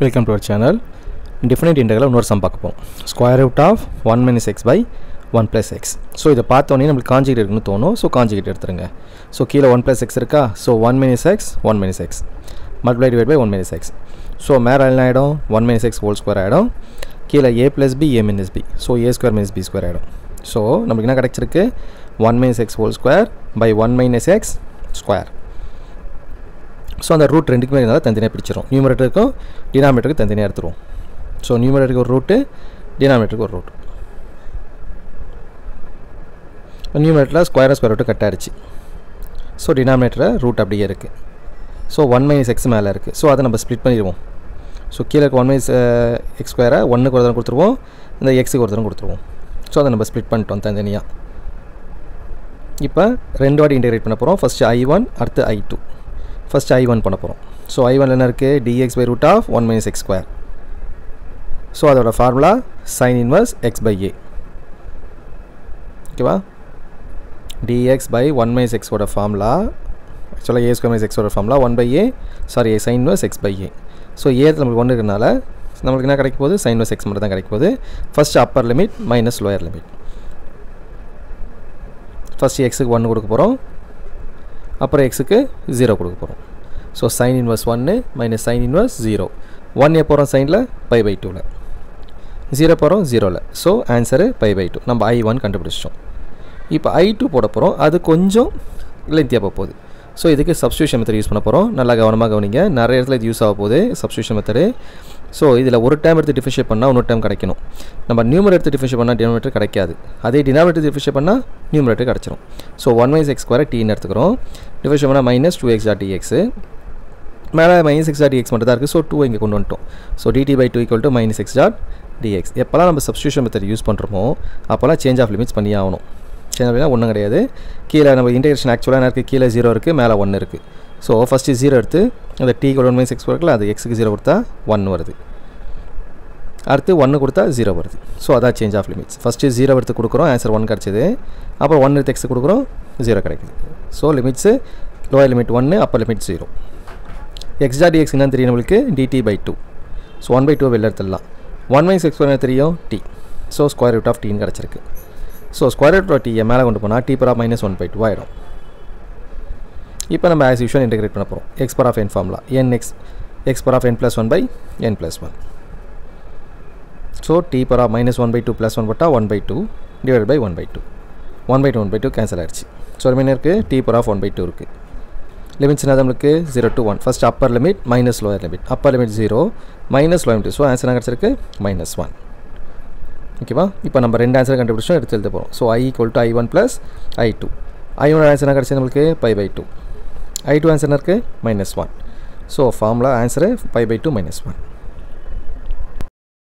Welcome to our channel different integral இன்னொரு sum பார்க்க போகும் square root of one minus x by one plus x so இதை பார்த்தோன்னே நம்மளுக்கு காஞ்சிகிட்டு இருக்குன்னு தோணும். ஸோ காஞ்சிகிட்டு எடுத்துருங்க. ஸோ கீழே ஒன் ப்ளஸ் எக்ஸ் இருக்கா? So one minus x one minus x multiply divide by one minus x so மேலே என்ன ஆகிடும் one minus x whole square ஆகிடும் கீழே A plus B A minus B so A square minus B square ஆகிடும் so நம்மளுக்கு என்ன கிடச்சிருக்கு? One minus x whole square by one minus x square so அந்த ரூட் ரெண்டுக்குமே இருந்தால் தனித்தனியாக பிடிச்சிரும். நியூமரேட்டருக்கும் டினாமினேட்டருக்கு தனித்தனியாக எடுத்துருவோம். ஸோ நியூமரேட்டருக்கு ஒரு ரூட்டு டினாமேட்டருக்கு ஒரு ரூட் நியூமரேட்டரில் ஸ்கொயர் ஸ்கொயர் ரூட்டு கட் ஆகிடுச்சு ஸோ டினாமினேட்டரை ரூட் அப்படியே இருக்குது ஸோ ஒன் மைனஸ் எக்ஸ் மேலே இருக்குது ஸோ அதை நம்ம ஸ்ப்ளிட் பண்ணிடுவோம். ஸோ கீழே இருக்க ஒன் மைனஸ் எக்ஸ் ஸ்கொயரை ஒன்றுக்கு ஒரு கொடுத்துருவோம். இந்த எக்ஸுக்கு ஒரு கொடுத்துருவோம். ஸோ அதை நம்ம ஸ்ப்ளிட் பண்ணிட்டோம் தனித்தனியாக இப்போ ரெண்டு வாட்டி இன்டெகிரேட் பண்ண போகிறோம் ஃபஸ்ட்டு ஐ ஒன் அடுத்து I two first I one பண்ண போகிறோம் ஸோ ஐ ஒன் என்ன இருக்குது dx by root of one minus x square so அதோட formula sine inverse x by A ஓகேவா டிஎக்ஸ் பை ஒன் மைனஸ் எக்ஸோட ஃபார்முலா ஆக்சுவலாக A square minus எக்ஸோட formula one by A sorry A sine inverse x by A so A நம்மளுக்கு ஒன்று இருக்கிறனால நம்மளுக்கு என்ன கிடைக்க போகுது? சைன் இன்வர்ஸ் எக்ஸ் மட்டும் தான் கிடைக்க போகுது first upper limit minus lower limit first எக்ஸுக்கு ஒன்று கொடுக்க போகிறோம் அப்புறம் எக்ஸுக்கு ஜீரோ கொடுக்க போகிறோம் ஸோ சைன் இன்வர்ஸ் ஒன்று minus sine inverse zero one A போகிறோம் சைனில் பை பை டூவில் ஜீரோ போகிறோம் ஜீரோவில் so answer pi by two நம்ம ஐ ஒன் கண்டுபிடிச்சிட்டோம். இப்போ ஐ டூ போட போகிறோம் அது கொஞ்சம் லென்த்தியாக போக போகுது. ஸோ இதுக்கு சப்ஸ்டியூஷன் மெத்தட் யூஸ் பண்ண போகிறோம் நல்லா கவனமாக கவனிங்க. நிறைய இடத்துல இது யூஸ் ஆக போகுது சப்ஸ்டியூஷன் மெத்தடு ஸோ இதில் ஒரு டைம் எடுத்து டிஃபிஷியேட் பண்ணால் இன்னொரு டைம் கிடைக்கணும். நம்ம நியூமர் எடுத்து டிஃபிஷியேட் பண்ணால் டினாமினேட்டர் கிடைக்காது. அதே டினாமினேட்டர் டிஃபிஷியேட் பண்ணால் நியூமரேட்டர் கிடச்சிரும். So one minus x square டீன்னு எடுத்துக்கிறோம். டிஃபிஷியேட் பண்ணால் minus two x dot dx மேலே மைனஸ் எக்ஸ் டாட் டிஎக்ஸ் மட்டும் தான் இருக்குது ஸோ டூ இங்கே கொண்டு வந்துட்டோம். So dt by two equal to minus x dot dx எப்போல்லாம் நம்ம சப்ஸ்டியூஷன் மெத்தட் யூஸ் பண்ணுறோமோ அப்போல்லாம் சேஞ்ச் ஆஃப் லிமிட்ஸ் பண்ணி ஆகணும். சேஞ்ச் அப்படின்னா ஒன்றும் கிடையாது. கீழே நம்ம இன்டெகிரேஷன் ஆக்சுவலாக என்ன இருக்குது கீழே ஜீரோ இருக்குது மேலே ஒன்று இருக்குது ஸோ ஃபஸ்ட்டு ஜீரோ எடுத்து அந்த டி ஒன் மைனஸ் எக்ஸ் இருக்குல்ல அது எக்ஸுக்கு ஜீரோ கொடுத்தா ஒன் வருது. அடுத்து ஒன்று கொடுத்தா ஜீரோ வருது. ஸோ அதான் change of limits first zero எடுத்து கொடுக்குறோம் ஆன்சர் ஒன் கிடச்சிது. அப்புறம் ஒன் எடுத்து எக்ஸ் கொடுக்குறோம் ஜீரோ கிடைக்குது. ஸோ லிமிட்ஸு லோயர் லிமிட் ஒன்று upper limit zero x dx x என்னன்னு தெரியும் நம்மளுக்கு? Dt by two so one by two வெளில எடுத்துடலாம். ஒன் மைனஸ் எக்ஸ் என்ன தெரியும்? T so square root of டீன்னு கிடச்சிருக்கு. ஸோ ஸ்கொயர் ரூட் ஆஃப் டீயை மேலே கொண்டு போனால் T power of minus one by two ஆகிடும் இப்போ நம்ம ஆஸ் யூஷுவல் இன்டெகிரேட் பண்ண போகிறோம் x power of n formula n x x power of n plus one by n plus one so T power of minus one by two plus one போட்டால் one by two divide by one by two one by two one by two cancel ஆகிடுச்சு so remain இருக்குது T power of one by two இருக்குது limits என்ன நம்மளுக்கு zero to one first upper limit minus lower limit upper limit zero minus lower limit so answer என்ன கிடச்சிருக்கு? Minus one ஓகேவா இப்போ நம்ம ரெண்டு ஆன்சரை கண்டுபிடிச்சோம் எடுத்து எழுத போகிறோம் so I equal to I one plus I two I one answer என்ன கிடச்சி நம்மளுக்கு? Pi by two I two answer இருக்குது minus one so formula answer pi by two minus one